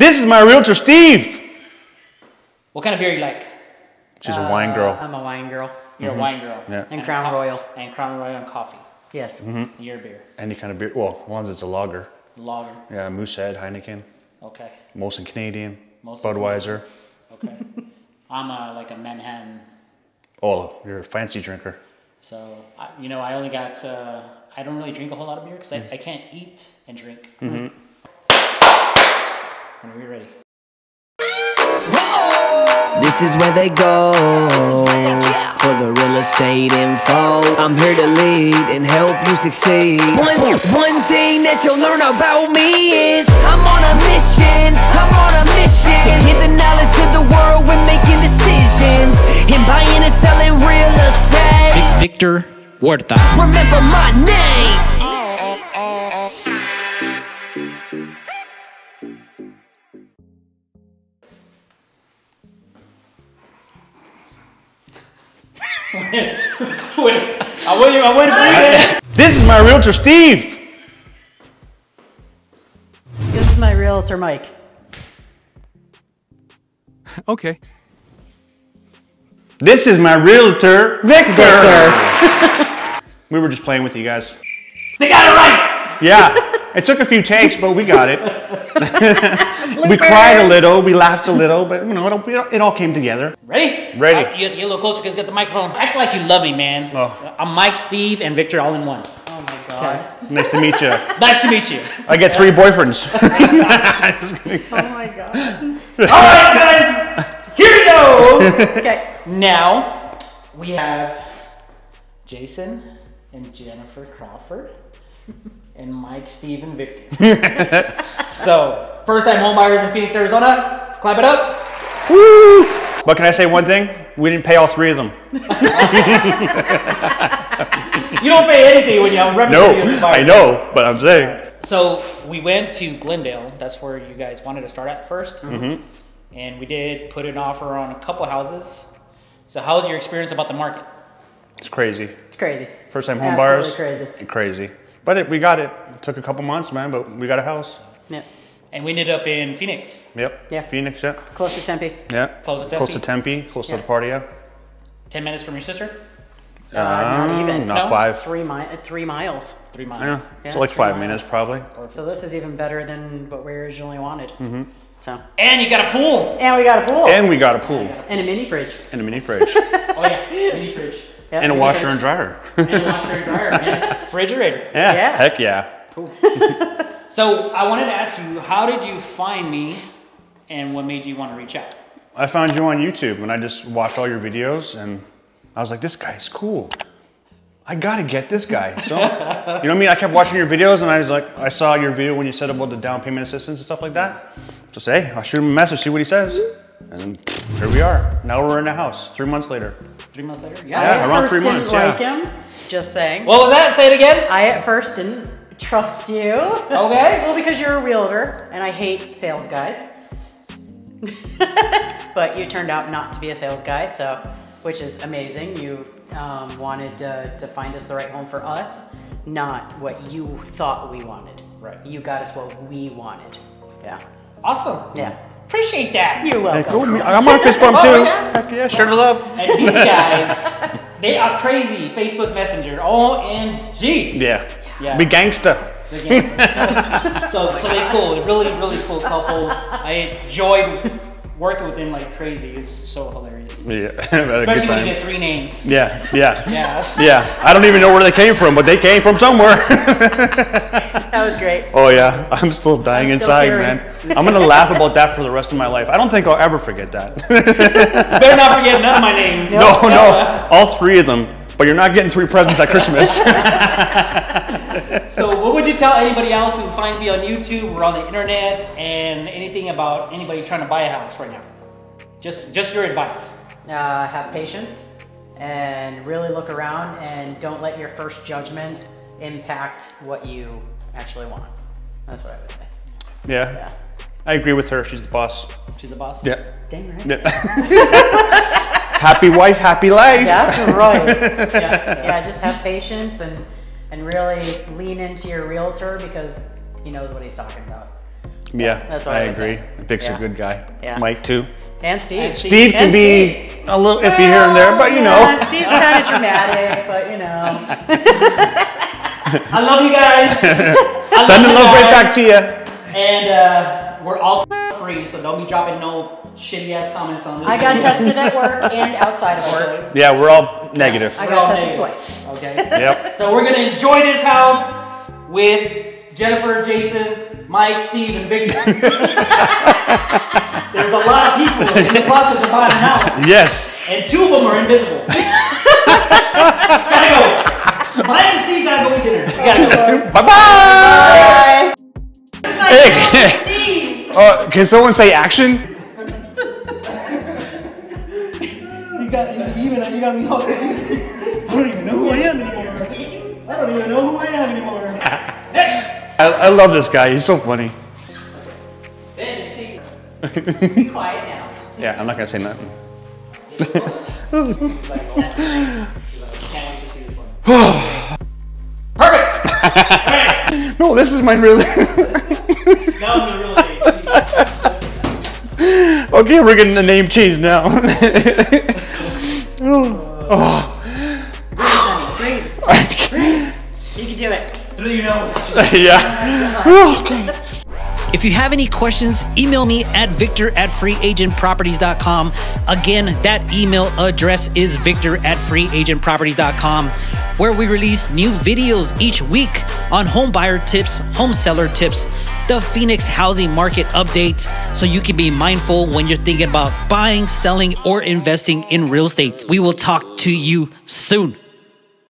This is my realtor, Steve. What kind of beer you like? She's a wine girl. Uh, I'm a wine girl. You're a mm-hmm. wine girl. Yeah. And Crown Royal. And Crown Royal and coffee. Yes. Mm-hmm. Your beer. Any kind of beer. Well, one's long it's a lager. Lager. Yeah, Moosehead, Heineken, Okay. Molson Canadian, Molson Budweiser. Okay. I'm a, like a Manhattan. Oh, you're a fancy drinker. So, you know, I only got, uh, I don't really drink a whole lot of beer because I, mm. I can't eat and drink. Mm-hmm. When are you ready? This is where they go for the real estate info. I'm here to lead and help you succeed. One, one thing that you'll learn about me is I'm on a mission. I'm on a mission to get the knowledge to the world when making decisions and buying and selling real estate. Victor Huerta. Remember my name. Wait, I waited, I waited for you This is my realtor, Steve. This is my realtor, Mike. Okay. This is my realtor, Victor. we were just playing with you guys. They got it right! Yeah, it took a few takes, but we got it. We cried a little, we laughed a little, but you know, it all, it all came together. Ready? Ready. Uh, you, you a little closer because get the microphone. Act like you love me, man. Oh. I'm Mike, Steve, and Victor all in one. Oh my god. Nice to meet you. Nice to meet you. I get three boyfriends. Oh my god. all right, guys, here we go. Okay. Now we have Jason and Jennifer Crawford and Mike, Steve, and Victor. so, first time homebuyers in Phoenix, Arizona. Clap it up. Woo! But can I say one thing? We didn't pay all three of them. You don't pay anything when you're No, I know, but I'm saying. So we went to Glendale. That's where you guys wanted to start at 1st Mm-hmm. And we did put an offer on a couple houses. So how's your experience about the market? It's crazy. It's crazy. First time home buyers. Absolutely crazy. Crazy. But it, we got it. it. Took a couple months, man, but we got a house. Yeah. And we ended up in Phoenix. Yep. Yeah. Phoenix, yeah. Close to Tempe. Yeah. Close to Tempe. Close to Tempe. Tempe, close Yeah. to the party, yeah. 10 minutes from your sister? Uh, not even. Not No? five. Three, mi- uh, three miles. Three miles. Yeah. Yeah, so like five miles. minutes probably. So this is even better than what we originally wanted. Mm-hmm. So. And you got a pool. And we got a pool. And we got a pool And a mini fridge. and a mini fridge Oh yeah, mini fridge. Yeah, and a washer and dryer. And a washer and dryer. Yes. Refrigerator. yeah, Yeah. Heck yeah. Cool. so I wanted to ask you, how did you find me and what made you want to reach out? I found you on YouTube and I just watched all your videos and I was like, this guy's cool. I gotta get this guy. So, you know what I mean? I kept watching your videos and I was like, I saw your video when you said about the down payment assistance and stuff like that. So say, I'll shoot him a message, see what he says. And here we are. Now we're in a house, three months later. Three months later? Yeah, Yeah. around three didn't months, like yeah. him. Just saying. What was that? Say it again. I at first didn't trust you. Okay. well, because you're a realtor, and I hate sales guys. but you turned out not to be a sales guy, so which is amazing. You um, wanted uh, to find us the right home for us, not what you thought we wanted. Right. You got us what we wanted. Yeah. Awesome. Yeah. Appreciate that. You're welcome. cool. I'm on a fist bump Oh, too. yeah? Heck yeah, share the love. And these guys, they are crazy. Facebook Messenger. OMG. Yeah. Yeah. Be gangster. So, so they cool. They're really, really cool couple. I enjoyed working with them like crazy. is so hilarious. Yeah, had a good Especially when you get three names. Yeah, yeah. Yeah. Yeah, I don't even know where they came from, but they came from somewhere. That was great. oh yeah, I'm still dying I'm inside, tearing. man. I'm gonna laugh about that for the rest of my life. I don't think I'll ever forget that. Better not forget none of my names. no, no, all three of them. But you're not getting three presents at Christmas. So, what would you tell anybody else who finds me on YouTube or on the internet and anything about anybody trying to buy a house right now? Just, just your advice. uh, have patience and really look around and don't let your first judgment impact what you actually want. That's what I would say. yeah, I agree with her. She's the boss. She's the boss. Yeah. Dang right. yeah. happy wife, happy life. That's right. yeah, yeah, just have patience and and really lean into your realtor because he knows what he's talking about. Yeah, That's what I I agree. say. Vic's Yeah. a good guy. Yeah. Mike too. And Steve. And Steve. Steve can And be a little iffy here and there, but you know. Yeah, Steve's kind of dramatic, but you know. I love you guys. I Send the love right back to you. And uh, we're all free, so don't be dropping no shitty ass comments on this. I got tested at work and outside of work. Yeah, we're all negative. I We're got all tested negative. twice. Okay. Yep. So we're gonna enjoy this house with Jennifer, Jason, Mike, Steve, and Victor. There's a lot of people in the process of buying a house, Yes. and two of them are invisible. gotta go. Mike and Steve gotta go eat dinner. We gotta go. Bye bye. Uh, can someone say action? You got, you, even, you got me all I don't even know who I am anymore. I don't even know who I am anymore. Next. I, I love this guy. He's so funny. Ben, you see. Be quiet now. Yeah, I'm not gonna say nothing. Can't wait to see this one. Perfect. No, this is my real. Now I'm the real estate. Okay, we're getting the name changed now. oh. Breathe, honey, breathe. You can do it. Through your nose. yeah. Okay. If you have any questions, email me at victor at freeagentproperties.com. Again, that email address is victor at freeagentproperties.com, where we release new videos each week on home buyer tips, home seller tips, the Phoenix housing market updates, so you can be mindful when you're thinking about buying, selling, or investing in real estate. We will talk to you soon.